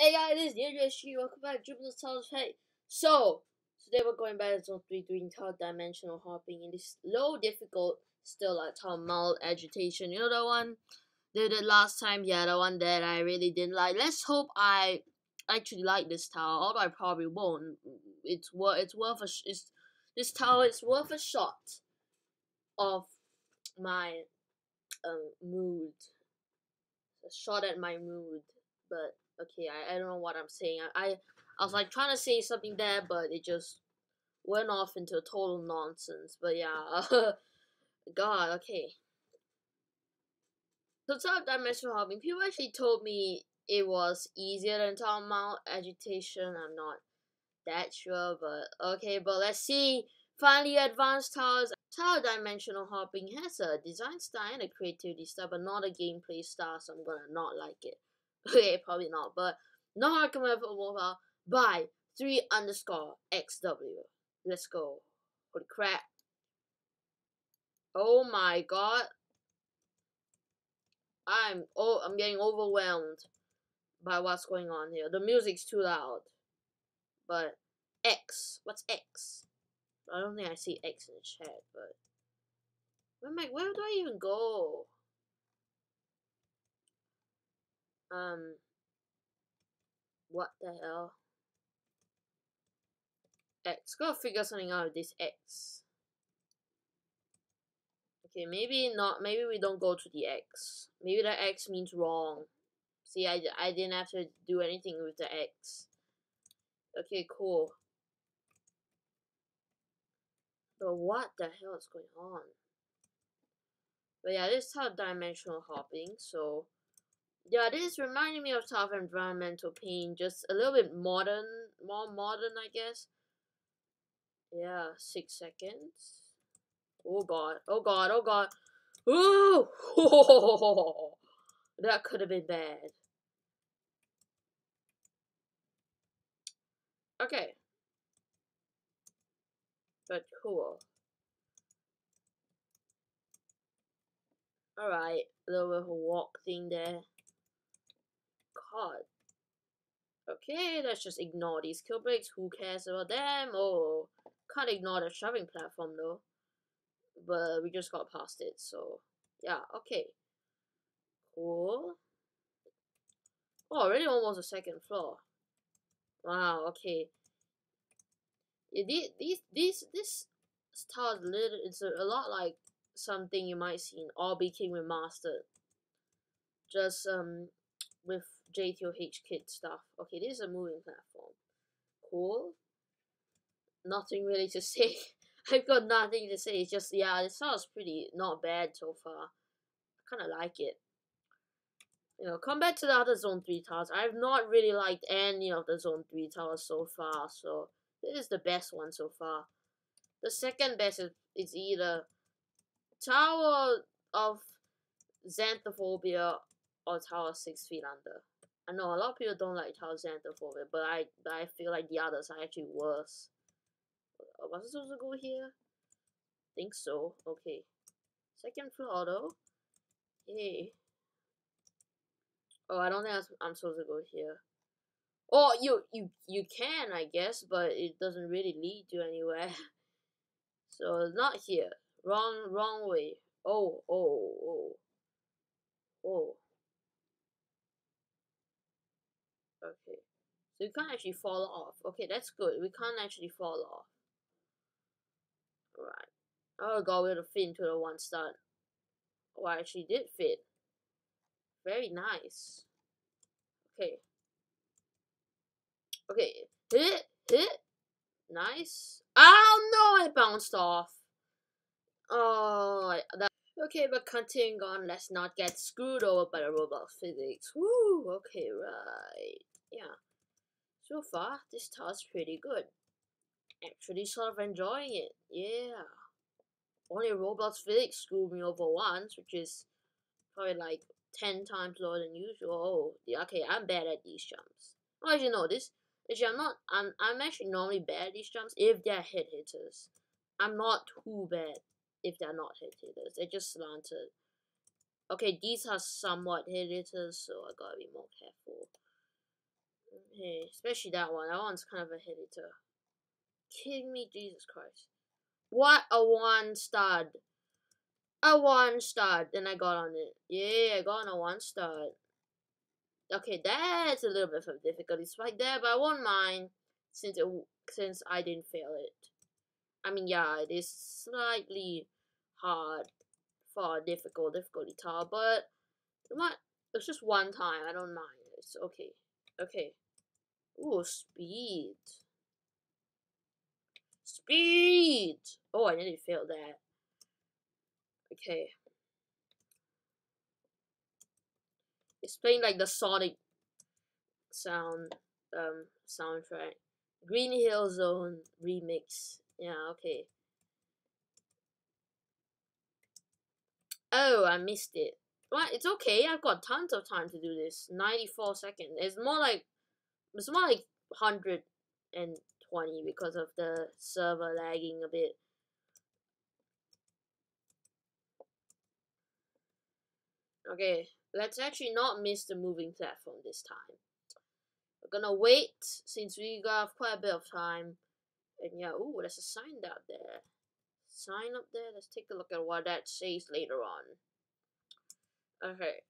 Hey guys, this is DJSG. Welcome back to Jupiter's Towers. Hey, so today we're going back to Zone 3 doing tower dimensional hopping in this low difficult still like tower mild agitation. You know the one did it last time? Yeah, the one that I really didn't like. Let's hope I actually like this tower, although I probably won't. It's worth it's worth a it's this tower is worth a shot of my um mood. A shot at my mood, but okay, I, I don't know what I'm saying. I, I I was like trying to say something there, but it just went off into total nonsense. But yeah, God, okay. So top dimensional hopping, people actually told me it was easier than tower mild agitation. I'm not that sure, but okay. But let's see. Finally, advanced towers. Tower dimensional hopping has a design style and a creativity style, but not a gameplay style. So I'm gonna not like it. okay, probably not, but not recommended for mobile by 3 underscore XW. Let's go. Holy crap. Oh my god. I'm oh I'm getting overwhelmed by what's going on here. The music's too loud. But X. What's X? I don't think I see X in the chat, but where am I where do I even go? Um, what the hell? X. Gotta figure something out with this X. Okay, maybe not. Maybe we don't go to the X. Maybe the X means wrong. See, I, I didn't have to do anything with the X. Okay, cool. But what the hell is going on? But yeah, this is how dimensional hopping, so yeah, this reminded me of Tough Environmental Pain, just a little bit modern, more modern, I guess. Yeah, six seconds. Oh god, oh god, oh god. Ooh! Oh, that could have been bad. Okay. But cool. Alright, a little walk thing there. God. Okay, let's just ignore these kill bricks. Who cares about them? Oh, can't ignore the shoving platform though. But we just got past it, so yeah, okay. Cool. Oh, already almost a second floor. Wow, okay. Yeah, these, these, these, this style little, it's a, a lot like something you might see in All Became Remastered. Just, um, with JTOH kit stuff. Okay, this is a moving platform. Cool. Nothing really to say. I've got nothing to say. It's just, yeah, this sounds pretty not bad so far. I kind of like it. You know, compared to the other Zone 3 towers, I've not really liked any of the Zone 3 towers so far. So, this is the best one so far. The second best is, is either Tower of Xanthophobia or Tower Six Feet Under. I know a lot of people don't like Tower Xanthophobia, but I but I feel like the others are actually worse. Uh, was I supposed to go here? Think so. Okay. Second floor though. Hey. Oh, I don't think I'm supposed to go here. Oh, you you you can, I guess, but it doesn't really lead you anywhere. so not here. Wrong wrong way. Oh oh oh. Oh. Okay. So you can't actually fall off. Okay, that's good. We can't actually fall off. Alright. Oh god, we had to fit into the one start. Oh, I actually did fit. Very nice. Okay. Okay. Hit, hit. Nice. Oh no, I bounced off. Oh, that. Okay, but continuing on, let's not get screwed over by the Roblox physics. Woo, okay, right yeah. So far, this tower's pretty good. Actually, sort of enjoying it. Yeah. Only Roblox Physics screwed me over once, which is probably like 10 times lower than usual. Oh, okay, I'm bad at these jumps. Oh, as you know, this, actually, I'm not, I'm, I'm actually normally bad at these jumps if they're hit hitters. I'm not too bad if they're not hit hitters. They're just slanted. Okay, these are somewhat hit hitters, so I gotta be more careful. Hey, especially that one. That one's kind of a hitter. Kidding me, Jesus Christ. What a one stud. A one stud. Then I got on it. Yeah, I got on a one stud. Okay, that's a little bit of a difficulty spike there, but I won't mind since it since I didn't fail it. I mean, yeah, it is slightly hard for a difficult difficulty tower, but what? It's just one time. I don't mind. It's okay. Okay. Ooh, speed. Speed! Oh, I nearly failed that. Okay. It's playing like the Sonic sound um soundtrack. Green Hill Zone remix. Yeah, okay. Oh, I missed it. Well, it's okay. I've got tons of time to do this. 94 seconds. It's more like it's more like 120 because of the server lagging a bit. Okay, let's actually not miss the moving platform this time. We're gonna wait since we got quite a bit of time. And yeah, ooh, there's a sign out there. Sign up there. Let's take a look at what that says later on. Okay.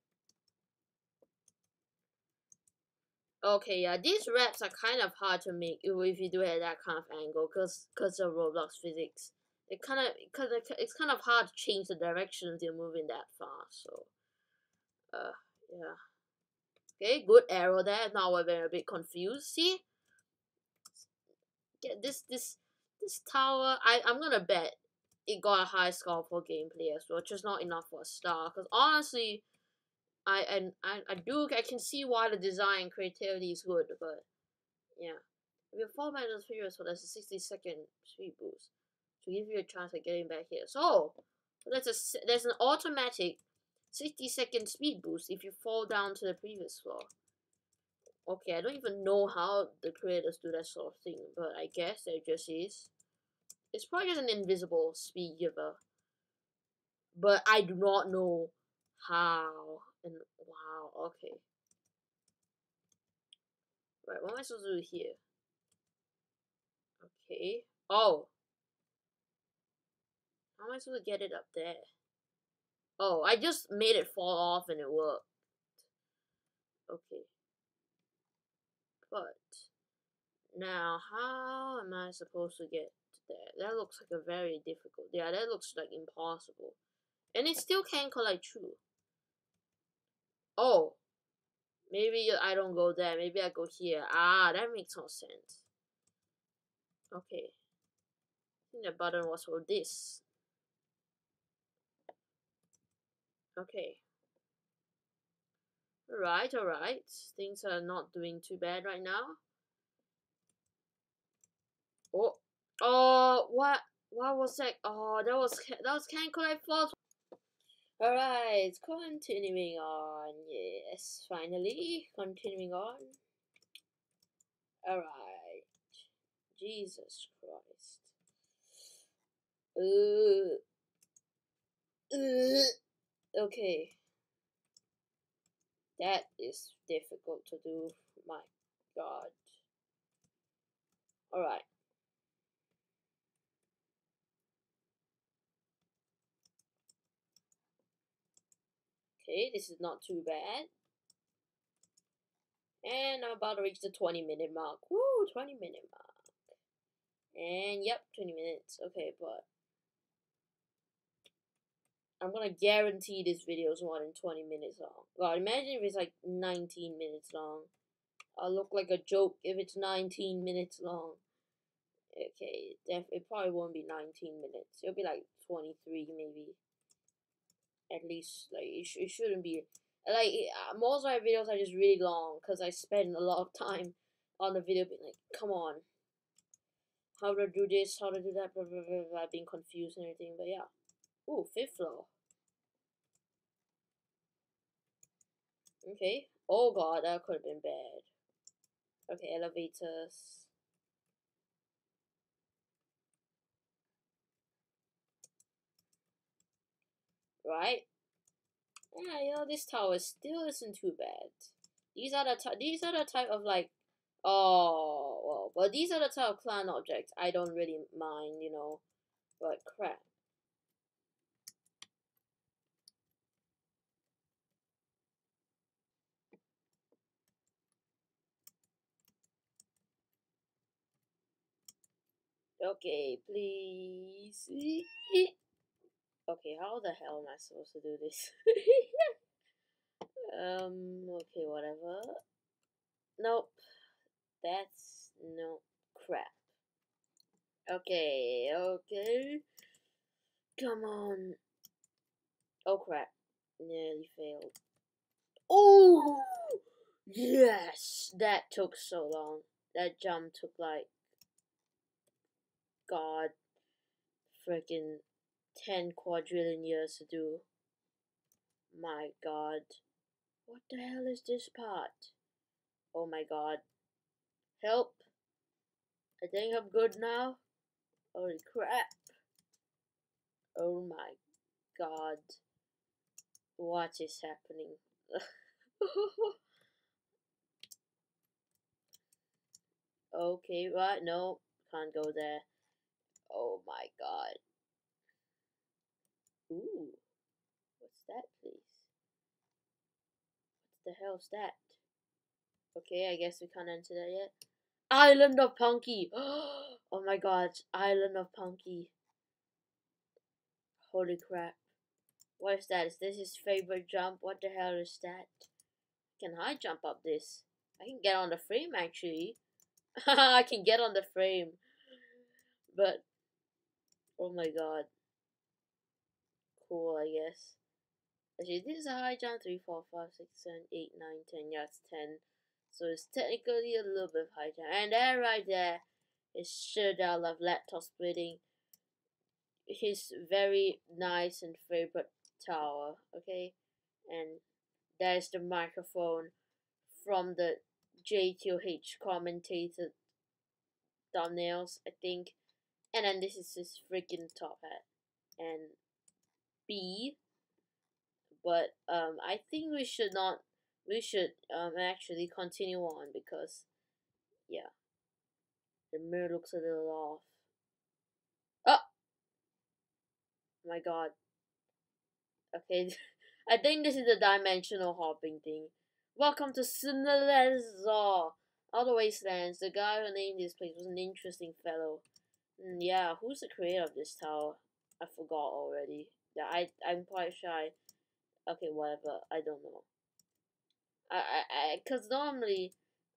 Okay, yeah, these wraps are kind of hard to make if you do it at that kind of angle, cause cause of Roblox physics. It kind of, cause it's kind of hard to change the directions you're moving that far. So, uh, yeah. Okay, good arrow there. Now we're a bit confused. See, get this this this tower. I I'm gonna bet it got a high score for gameplay as well, just not enough for a star. Cause honestly, I and I, I do I can see why the design creativity is good, but yeah. If you fall back those figures, so there's a 60 second speed boost to give you a chance of getting back here. So, there's a there's an automatic 60 second speed boost if you fall down to the previous floor. Okay, I don't even know how the creators do that sort of thing, but I guess there just is. It's probably just an invisible speed giver. But I do not know how. And wow, okay. Right, what am I supposed to do here? Okay. Oh. How am I supposed to get it up there? Oh, I just made it fall off and it worked. Okay. But now how am I supposed to get there? That looks like a very difficult. Yeah, that looks like impossible. And it still can collide true. Oh. Maybe I don't go there. Maybe I go here. Ah, that makes no sense. Okay. I think the button was for this. Okay. Alright, alright. Things are not doing too bad right now. Oh, oh, what? What was that? Oh, that was that was CanCollide false. Alright, continuing on. Yes, finally, continuing on. Alright. Jesus Christ. Uh, uh, okay. That is difficult to do. My god. Alright. Okay, this is not too bad. And I'm about to reach the 20 minute mark. Woo, 20 minute mark. And yep, 20 minutes. Okay, but I'm gonna guarantee this video is more than 20 minutes long. Well, imagine if it's like 19 minutes long. I'll look like a joke if it's 19 minutes long. Okay, it probably won't be 19 minutes. It'll be like 23 maybe. At least, like, it, sh it shouldn't be. Like, uh, most of my videos are just really long because I spend a lot of time on the video being like, come on. How to do this, how to do that, blah, blah, blah, blah, being confused and everything, but yeah. Ooh, fifth floor. Okay. Oh god, that could have been bad. Okay, elevators. Right? Yeah, you know, this tower still isn't too bad. These are the these are the type of like Oh, well, but these are the type of client objects I don't really mind, you know. But crap. Okay, please. Okay, how the hell am I supposed to do this? um, okay, whatever. Nope. That's no crap. Okay, okay. Come on. Oh crap. Nearly failed. Oh! Yes! That took so long. That jump took like. God. Freaking 10 quadrillion years to do. My god. What the hell is this part? Oh my god. Help. I think I'm good now. Holy crap. Oh my god. What is happening? okay, right, no, can't go there. Oh my god. Ooh. What's that, please? What the hell's that? Okay, I guess we can't enter that yet. Island of Punky! oh my god, Island of Punky. Holy crap. What is that? Is this his favorite jump? What the hell is that? Can I jump up this? I can get on the frame actually. I can get on the frame. But, oh my god cool, I guess. Actually, this is a high jump 3, 4, 5, 6, 7, 8, 9, 10. Yeah, it's 10. So it's technically a little bit of high jump. And there, right there is Citadel of laptop splitting. His very nice and favorite tower, okay? And there's the microphone from the JTOH commentator thumbnails, I think. And then this is his freaking top hat. And B. But um, I think we should not. We should um, actually continue on because, yeah, the mirror looks a little off. Oh my god. Okay, I think this is the dimensional hopping thing. Welcome to Cinderella, Outer Wastelands. The guy who named this place was an interesting fellow. Mm, yeah, who's the creator of this tower? I forgot already. Yeah, I I'm quite shy. Okay, whatever. I don't know. I I I cause normally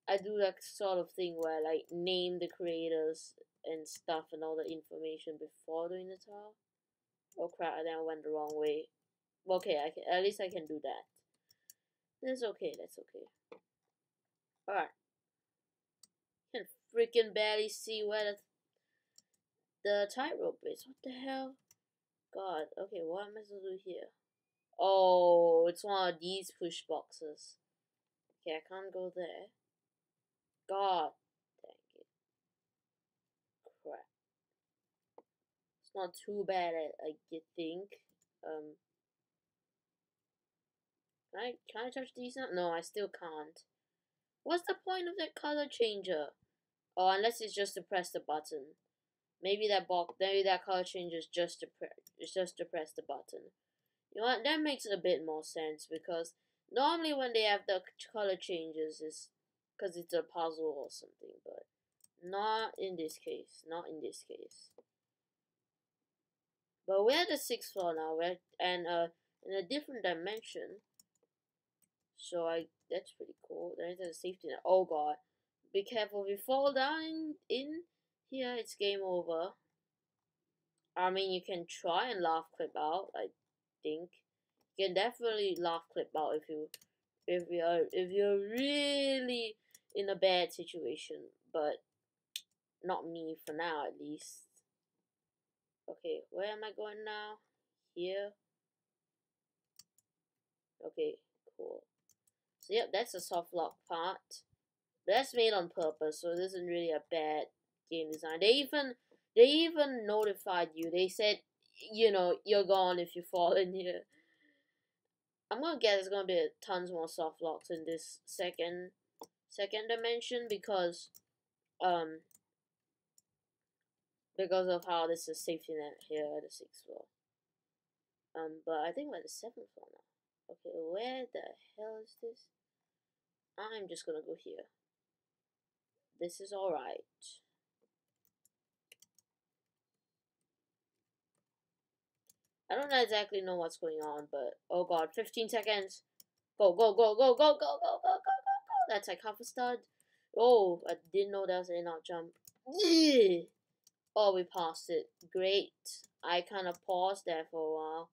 I do that sort of thing where I like name the creators and stuff and all the information before doing the talk. Oh crap! I then I went the wrong way. Okay, I can at least I can do that. That's okay. That's okay. All right. Can freaking barely see where the the tightrope is. What the hell? God, okay, what am I supposed to do here? Oh, it's one of these push boxes. Okay, I can't go there. God, dang it. Crap. It's not too bad, I, I think. Um, can I, can I touch these now? No, I still can't. What's the point of that color changer? Oh, unless it's just to press the button. Maybe that box, maybe that color changes just to press, just to press the button. You know what? That makes a bit more sense because normally when they have the color changes is because it's a puzzle or something, but not in this case. Not in this case. But we're at the sixth floor now, we're, and uh, in a different dimension. So I that's pretty cool. There's a safety net. Oh god. Be careful if you fall down in, in here it's game over. I mean, you can try and laugh clip out. I think you can definitely laugh clip out if you if you're if you're really in a bad situation, but not me for now at least. Okay, where am I going now? Here. Okay, cool. So yep, that's the soft lock part. That's made on purpose, so it isn't really a bad game design. They even they even notified you. They said, you know, you're gone if you fall in here. I'm gonna guess there's gonna be tons more soft locks in this second second dimension because um because of how this is safety net here at the sixth floor. Um, but I think we're at the seventh floor now. Okay, where the hell is this? I'm just gonna go here. This is alright. I don't exactly know what's going on, but oh god, 15 seconds. Go, go, go, go, go, go, go, go, go, go, go. That's like half a stud. Oh, I didn't know that was an out jump. Oh, we passed it. Great. I kind of paused there for a while.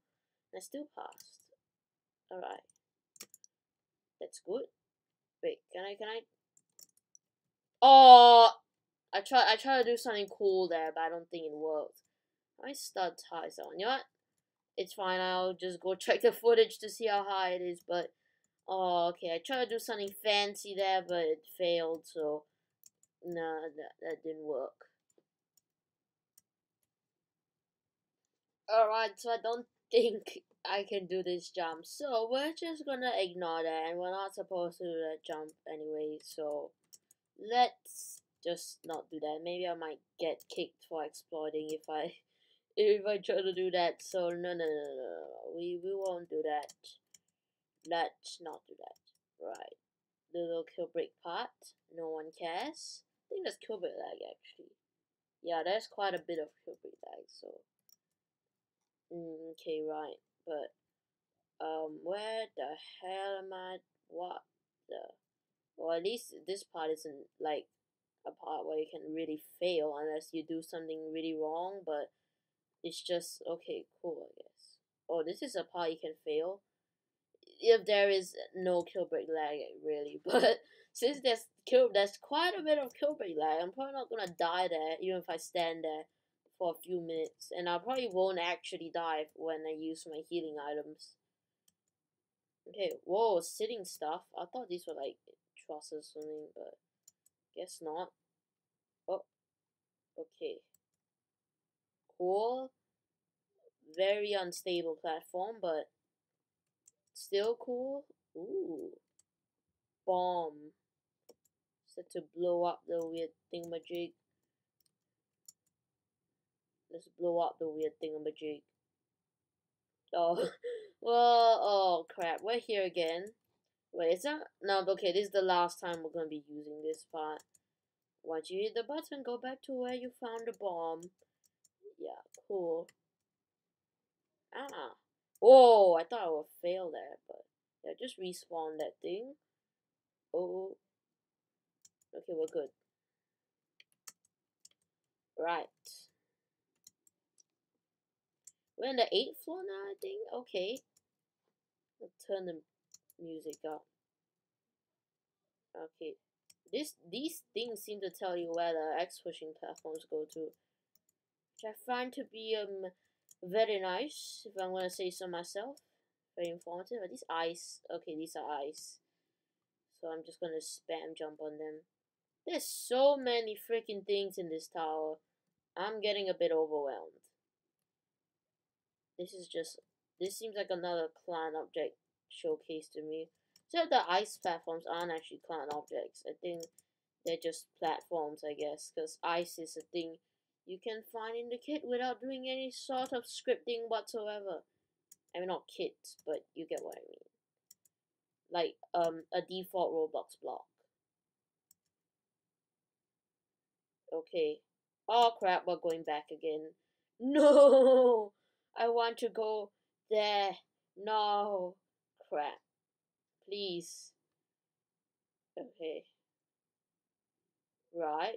I still passed. Alright. That's good. Wait, can I, can I? Oh! I try, I try to do something cool there, but I don't think it worked. My stud ties on. You know what? It's fine, I'll just go check the footage to see how high it is, but... Oh, okay, I tried to do something fancy there, but it failed, so... Nah, that, that didn't work. Alright, so I don't think I can do this jump. So we're just gonna ignore that and we're not supposed to do that jump anyway. So let's just not do that. Maybe I might get kicked for exploiting if I if I try to do that. So no no no no no. We we won't do that. Let's not do that. Right. The little kill brick part. No one cares. I think that's kill brick lag actually. Yeah, there's quite a bit of kill brick lag, so Mm, okay, right. But, um, where the hell am I? What the? Well, at least this part isn't, like, a part where you can really fail unless you do something really wrong, but it's just, okay, cool, I guess. Oh, this is a part you can fail. If there is no kill brick lag, really, but since there's kill, there's quite a bit of kill brick lag, I'm probably not gonna die there, even if I stand there for a few minutes, and I probably won't actually die when I use my healing items. Okay, whoa, sitting stuff. I thought these were like trusses or something, but guess not. Oh, okay. Cool. Very unstable platform, but still cool. Ooh. Bomb. Set to blow up the weird thingamajig. Let's blow up the weird thingamajig. Oh, well, oh crap, we're here again. Wait, is that? No, okay, this is the last time we're gonna be using this part. Once you hit the button, go back to where you found the bomb. Yeah, cool. Ah. Oh, I thought I would fail there, but yeah, just respawn that thing. Oh. Okay, we're good. Right. We're in the eighth floor now, I think. Okay. I'll turn the music up. Okay. This these things seem to tell you where the X pushing platforms go to. I find to be um very nice, if I'm gonna say so myself. Very informative. Are these ice? Okay, these are ice. So I'm just gonna spam jump on them. There's so many freaking things in this tower. I'm getting a bit overwhelmed. This is just, this seems like another client object showcase to me. So the ice platforms aren't actually client objects. I think they're just platforms, I guess, because ice is a thing you can find in the kit without doing any sort of scripting whatsoever. I mean, not kit, but you get what I mean. Like, um, a default Roblox block. Okay. Oh crap, we're going back again. No! I want to go there. No. Crap. Please. Okay. Right.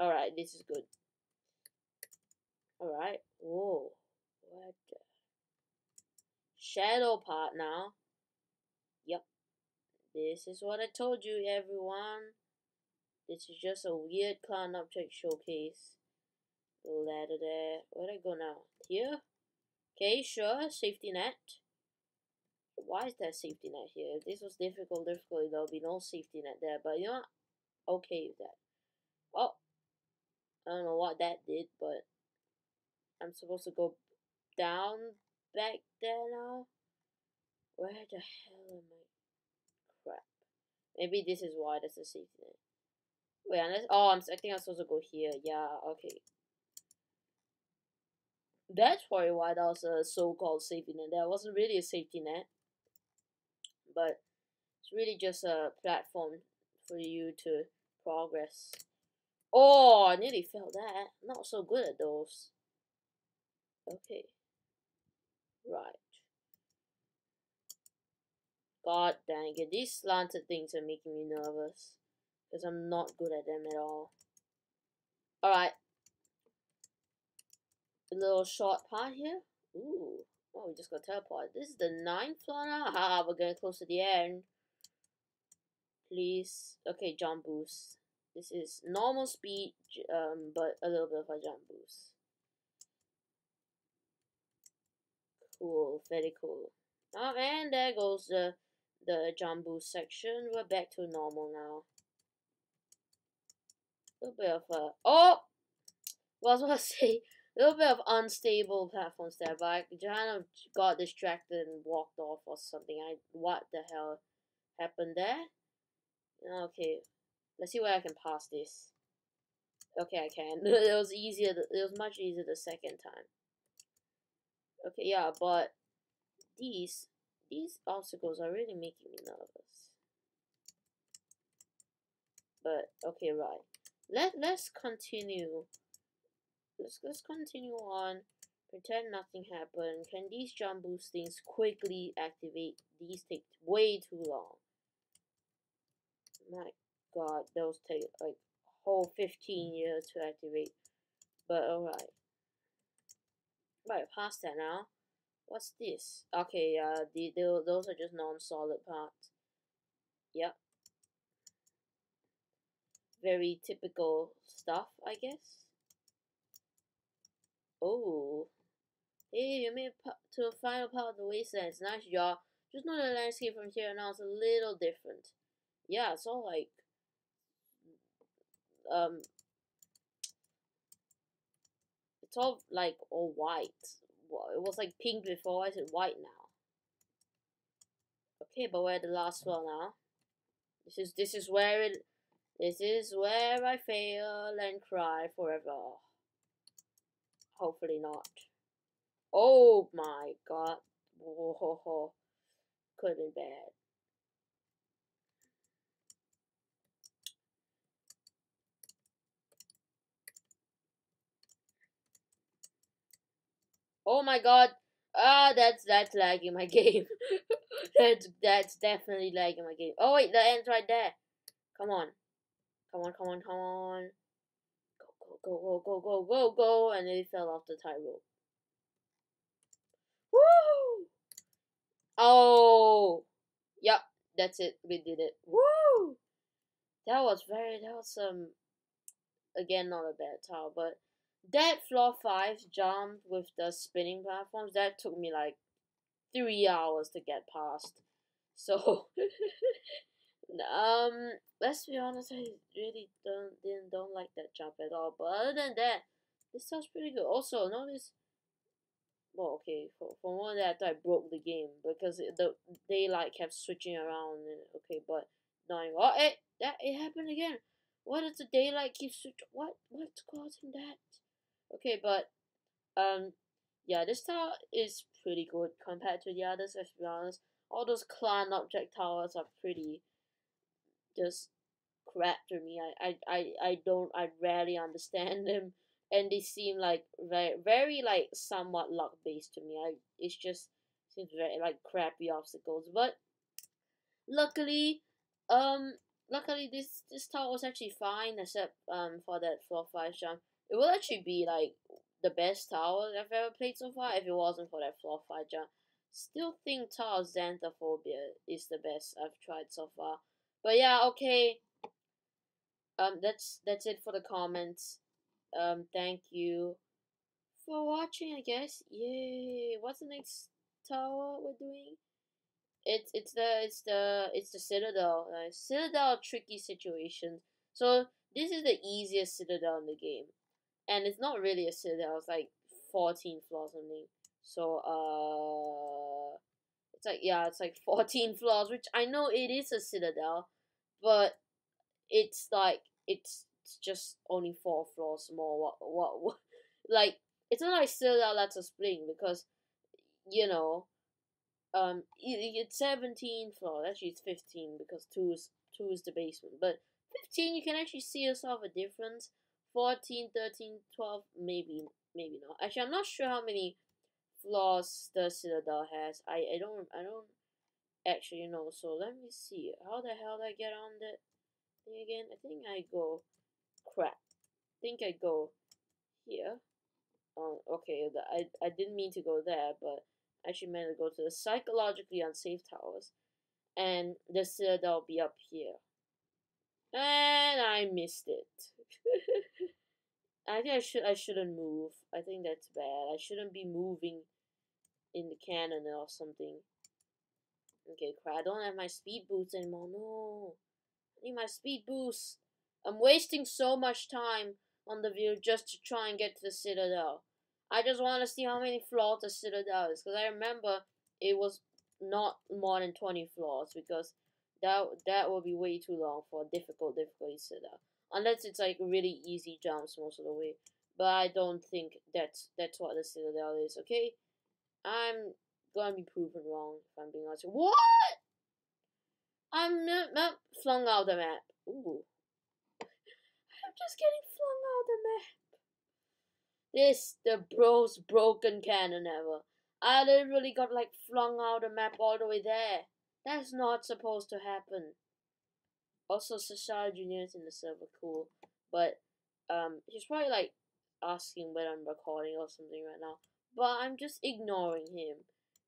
Alright, this is good. Alright. Whoa. What the? Shadow part now. Yep. This is what I told you, everyone. This is just a weird client object showcase The ladder there. Where'd I go now? Here? Okay, sure. Safety net. Why is there safety net here? If this was difficult, difficult, there'll be no safety net there. But you know what? Okay with that. Well, I don't know what that did, but I'm supposed to go down back there now? Where the hell am I? Crap. Maybe this is why there's a safety net. Wait, unless oh, I'm, I think I'm supposed to go here. Yeah, okay. That's probably why that was a so-called safety net. That wasn't really a safety net, but it's really just a platform for you to progress. Oh, I nearly felt that. Not so good at those. Okay. Right. God dang it. These slanted things are making me nervous. Because I'm not good at them at all. Alright. A little short part here. Ooh. Oh, we just got teleport. This is the ninth floor now. Ah, ha, we're getting close to the end. Please. Okay, jump boost. This is normal speed, um, but a little bit of a jump boost. Cool, very cool. Oh, and there goes the the jump boost section. We're back to normal now. A little bit of a oh, well, I was gonna say a little bit of unstable platforms there, but I kind of got distracted and walked off or something. I what the hell happened there? Okay, let's see where I can pass this. Okay, I can. it was easier. it was much easier the second time. Okay, yeah, but these these obstacles are really making me nervous. But okay, right. Let let's continue. Let's let's continue on. Pretend nothing happened. Can these jump boost things quickly activate? These take way too long. My god, those take like whole 15 years to activate. But alright. Right, past that now. What's this? Okay, uh, the, the those are just non-solid parts. Yep. Very typical stuff, I guess. Oh. Hey, you made to a final part of the wasteland. It's nice job. Just know the landscape from here now is a little different. Yeah, it's all like um it's all like all white it was like pink before, why is it white now? Okay, but we're the last one now. This is this is where it this is where I fail and cry forever. Hopefully not. Oh my god. Whoa, could have been Oh my god. Ah, that's that's lagging my game. that's that's definitely lagging my game. Oh wait, the end's right there. Come on. Come on, come on, come on. Go, go, go, go, go, go, go, go, and then he fell off the tightrope. Woo! Oh, yep, that's it. We did it. Woo! That was very. That was um. Again, not a bad tower, but that floor five jump with the spinning platforms that took me like three hours to get past. So um let's be honest, I really don't didn't don't like that jump at all. But other than that, this sounds pretty good. Also notice well okay for for one that I broke the game because it, the daylight kept switching around and okay but now oh it that it happened again. What does the daylight keep switch what what's causing that? Okay, but um, yeah, this tower is pretty good compared to the others. Let's be honest. All those client object towers are pretty just crap to me. I, I, I, I don't I rarely understand them and they seem like very very like somewhat luck based to me. I it's just seems very like crappy obstacles. But luckily, um luckily this this tower was actually fine except um for that floor five jump. It would actually be like the best tower I've ever played so far if it wasn't for that floor five jump. Still think Tower Xanthophobia is the best I've tried so far. But yeah, okay. Um, that's that's it for the comments. Um, thank you for watching. I guess. Yay! What's the next tower we're doing? It's it's the it's the it's the Citadel. Uh, Citadel tricky situations. So this is the easiest Citadel in the game and it's not really a citadel. It's like fourteen floors something. So uh, it's like yeah, it's like fourteen floors, which I know it is a citadel, but it's like it's just only four floors more. What what, what like it's not like Citadel lets us bling because you know um it's 17 floor actually it's 15 because 2 is 2 is the basement but 15 you can actually see yourself a difference 14 13 12 maybe maybe not. Actually i'm not sure how many floors the citadel has. I i don't i don't actually know. So let me see. How the hell did i get on that thing again? I think i go crap. I think i go here. Oh okay. I i didn't mean to go there but I actually meant to go to the psychologically unsafe towers and the citadel be up here and I missed it. I think I should I shouldn't move. I think that's bad. I shouldn't be moving in the cannon or something. Okay, crap. I don't have my speed boots anymore. No. I need my speed boost. I'm wasting so much time on the view just to try and get to the Citadel. I just want to see how many floors the Citadel is. Because I remember it was not more than 20 floors. Because that that will be way too long for a difficult difficulty Citadel. Unless it's like really easy jumps most of the way. But I don't think that's that's what the Citadel is, okay? I'm gonna be proven wrong if I'm being honest. What? I'm not flung out the map. Ooh. I'm just getting flung out the map. This the bros broken cannon ever. I literally got like flung out the map all the way there. That's not supposed to happen. Also, Sashar Jr. is in the server, cool. But um, he's probably like asking when I'm recording or something right now. But I'm just ignoring him.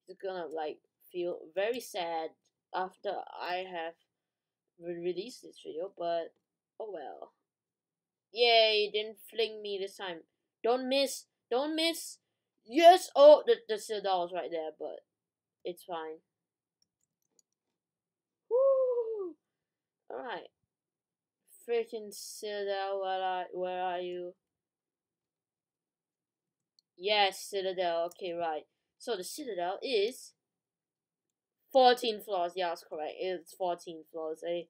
He's gonna like feel very sad after I have re released this video. But oh well. Yay! Didn't fling me this time. Don't miss. Don't miss. Yes. Oh, the the Citadel's right there, but it's fine. Alright. Freaking Citadel, where are, where are you? Yes, Citadel. Okay, right. So the Citadel is 14 floors. Yeah, that's correct. It's 14 floors. I,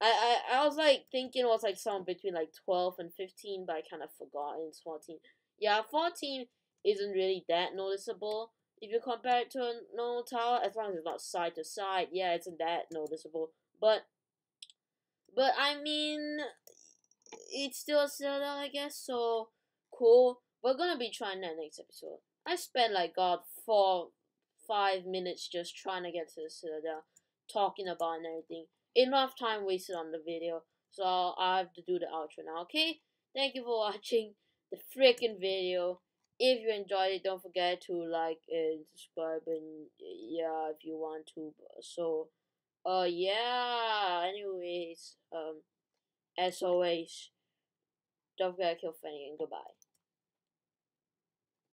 I, I, I was like thinking it was like somewhere between like 12 and 15, but I kind of forgot it's 14. Yeah, 14 isn't really that noticeable. If you compare it to a normal tower, as long as it's not side to side, yeah, it's not that noticeable. But but I mean, it's still a Citadel, I guess. So cool. We're gonna be trying that next episode. I spent like God four, five minutes just trying to get to the Citadel, talking about and everything. Enough time wasted on the video, so I have to do the outro now. Okay. Thank you for watching the freaking video. If you enjoyed it, don't forget to like and subscribe and yeah, if you want to. So. Uh, yeah. Anyways, um, as always, don't forget to kill Fanny and goodbye.